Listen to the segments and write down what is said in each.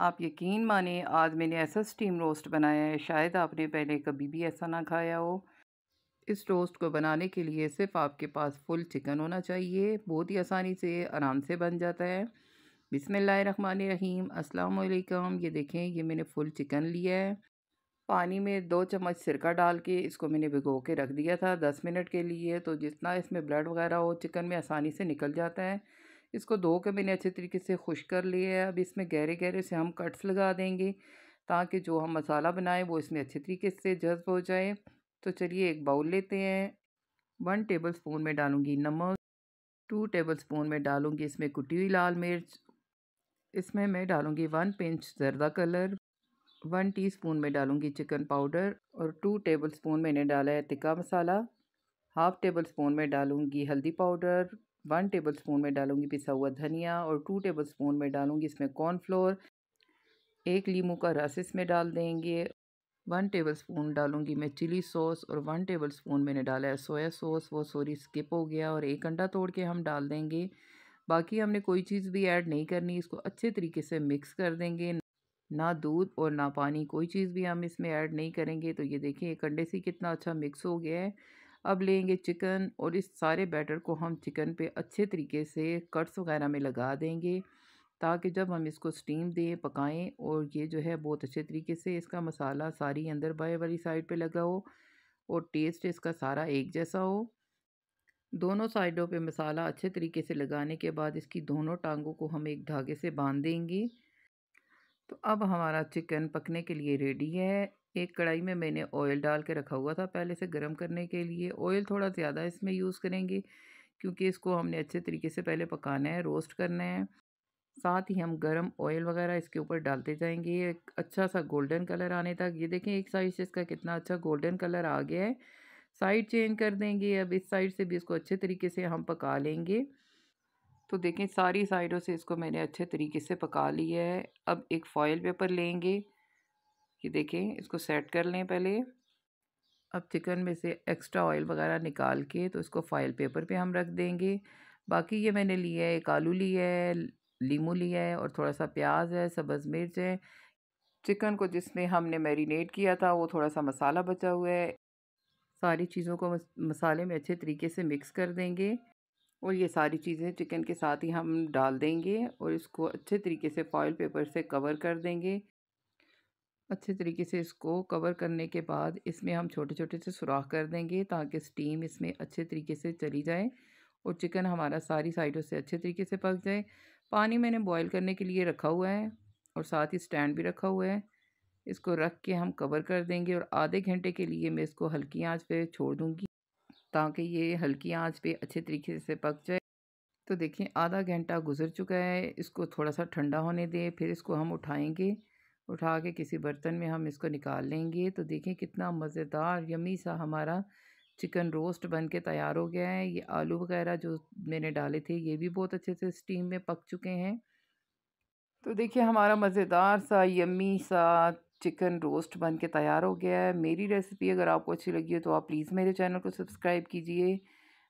आप यकीन माने, आज मैंने ऐसा स्टीम रोस्ट बनाया है, शायद आपने पहले कभी भी ऐसा ना खाया हो। इस रोस्ट को बनाने के लिए सिर्फ़ आपके पास फुल चिकन होना चाहिए, बहुत ही आसानी से, आराम से बन जाता है। बिसमीम अस्सलाम ये देखें, ये मैंने फुल चिकन लिया है। पानी में दो चम्मच सिरका डाल के इसको मैंने भिगो के रख दिया था दस मिनट के लिए तो जितना इसमें ब्लड वगैरह हो चिकन में आसानी से निकल जाता है। इसको धो के मैंने अच्छे तरीके से खुश कर लिया है। अब इसमें गहरे गहरे से हम कट्स लगा देंगे, ताकि जो हम मसाला बनाए वो इसमें अच्छे तरीके से जज्ब हो जाए। तो चलिए एक बाउल लेते हैं। वन टेबल स्पून में डालूँगी नमक, टू टेबल स्पून में डालूँगी इसमें कुटी हुई लाल मिर्च। इसमें मैं डालूँगी one pinch zarda colour, one teaspoon में डालूँगी चिकन पाउडर और टू टेबल स्पून मैंने डाला है tikka masala. Half tablespoon में डालूँगी हल्दी पाउडर वन टेबल स्पून में डालूँगी पिसा हुआ धनिया और टू टेबल स्पून में डालूँगी इसमें कॉर्नफ्लोर। एक लीमू का रस इसमें डाल देंगे। वन टेबल स्पून डालूँगी मैं चिली सॉस और वन टेबल स्पून मैंने डाला है सोया सॉस, वो सॉरी स्किप हो गया और एक अंडा तोड़ के हम डाल देंगे। बाकी हमने कोई चीज़ भी ऐड नहीं करनी, इसको अच्छे तरीके से मिक्स कर देंगे। ना दूध और ना पानी, कोई चीज़ भी हम इसमें ऐड नहीं करेंगे। तो ये देखिए, एक अंडे से कितना अच्छा मिक्स हो गया है। अब लेंगे चिकन और इस सारे बैटर को हम चिकन पे अच्छे तरीके से कट्स वगैरह में लगा देंगे, ताकि जब हम इसको स्टीम दें, पकाएँ और ये जो है बहुत अच्छे तरीके से इसका मसाला सारी अंदर बाएँ वाली साइड पे लगा हो और टेस्ट इसका सारा एक जैसा हो। दोनों साइडों पे मसाला अच्छे तरीके से लगाने के बाद इसकी दोनों टांगों को हम एक धागे से बाँध देंगे। तो अब हमारा चिकन पकने के लिए रेडी है। एक कढ़ाई में मैंने ऑयल डाल के रखा हुआ था पहले से गर्म करने के लिए। ऑयल थोड़ा ज़्यादा इसमें यूज़ करेंगे, क्योंकि इसको हमने अच्छे तरीके से पहले पकाना है, रोस्ट करना है। साथ ही हम गरम ऑयल वगैरह इसके ऊपर डालते जाएँगे। एक अच्छा सा गोल्डन कलर आने तक, ये देखें एक साइड से इसका कितना अच्छा गोल्डन कलर आ गया है। साइड चेंज कर देंगे, अब इस साइड से भी इसको अच्छे तरीके से हम पका लेंगे। तो देखें सारी साइडों से इसको मैंने अच्छे तरीके से पका लिया है। अब एक फॉयल पेपर लेंगे। ये देखें इसको सेट कर लें पहले। अब चिकन में से एक्स्ट्रा ऑयल वगैरह निकाल के तो इसको फॉयल पेपर पे हम रख देंगे। बाकी ये मैंने लिया है, एक आलू लिया है, लीमू लिया है और थोड़ा सा प्याज है, सब्ज़ मिर्च है। चिकन को जिसमें हमने मैरिनेट किया था, वो थोड़ा सा मसाला बचा हुआ है। सारी चीज़ों को मसाले में अच्छे तरीके से मिक्स कर देंगे और ये सारी चीज़ें चिकन के साथ ही हम डाल देंगे और इसको अच्छे तरीके से फॉयल पेपर से कवर कर देंगे। अच्छे तरीके से इसको कवर करने के बाद इसमें हम छोटे छोटे से सुराख कर देंगे ताकि स्टीम इसमें अच्छे तरीके से चली जाए और चिकन हमारा सारी साइडों से अच्छे तरीके से पक जाए। पानी मैंने बॉईल करने के लिए रखा हुआ है और साथ ही स्टैंड भी रखा हुआ है। इसको रख के हम कवर कर देंगे और आधे घंटे के लिए मैं इसको हल्की आँच पे छोड़ दूँगी ताकि ये हल्की आँच पे अच्छे तरीके से पक जाए। तो देखिए आधा घंटा गुजर चुका है, इसको थोड़ा सा ठंडा होने दें, फिर इसको हम उठाएँगे। उठा के किसी बर्तन में हम इसको निकाल लेंगे। तो देखें कितना मज़ेदार यमी सा हमारा चिकन रोस्ट बन के तैयार हो गया है। ये आलू वगैरह जो मैंने डाले थे, ये भी बहुत अच्छे से स्टीम में पक चुके हैं। तो देखिए हमारा मज़ेदार सा यमी सा चिकन रोस्ट बन के तैयार हो गया है। मेरी रेसिपी अगर आपको अच्छी लगी हो तो आप प्लीज़ मेरे चैनल को सब्सक्राइब कीजिए।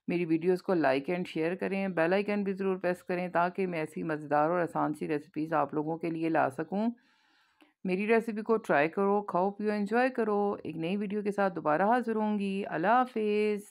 मेरी वीडियोस को लाइक एंड शेयर करें। बेल आइकन भी ज़रूर प्रेस करें ताकि मैं ऐसी मज़ेदार और आसान सी रेसिपीज़ आप लोगों के लिए ला सकूँ। मेरी रेसिपी को ट्राई करो, खाओ, पियो एंजॉय करो। एक नई वीडियो के साथ दोबारा हाजिर होंगी। अल्लाह हाफिज़।